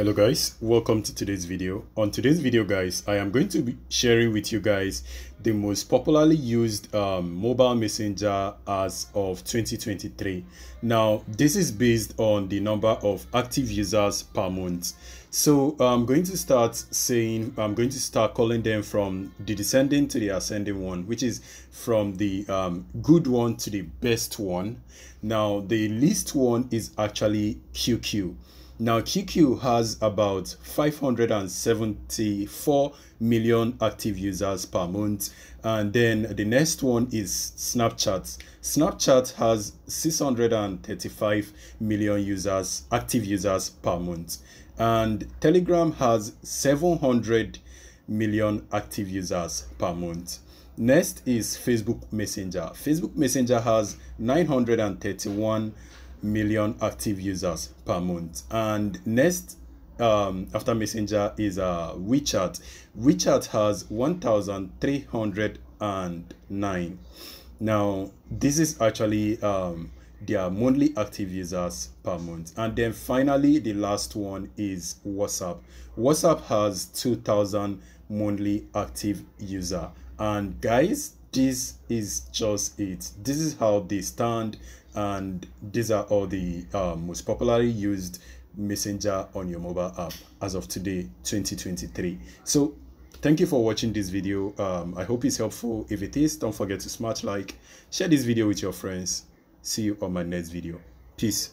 hello guys. Welcome to today's video. On today's video guys i am going to be sharing with you guys the most popularly used um, mobile messenger as of 2023 now this is based on the number of active users per month. So i'm going to start saying i'm going to start calling them from the descending to the ascending one which is from the um, good one to the best one. Now the least one is actually qq now, QQ has about 574 million active users per month. And then the next one is Snapchat. Snapchat has 635 million users, active users per month. And Telegram has 700 million active users per month. Next is Facebook Messenger. Facebook Messenger has 931 million active users per month. And next um, after Messenger is uh, WeChat. WeChat has 1,309. Now, this is actually um, their monthly active users per month. And then finally, the last one is WhatsApp. WhatsApp has 2,000 monthly active user. And guys, this is just it this is how they stand and these are all the um, most popularly used messenger on your mobile app as of today 2023 so thank you for watching this video. Um, i hope it's helpful. If it is don't forget to smash like share this video with your friends. See you on my next video. Peace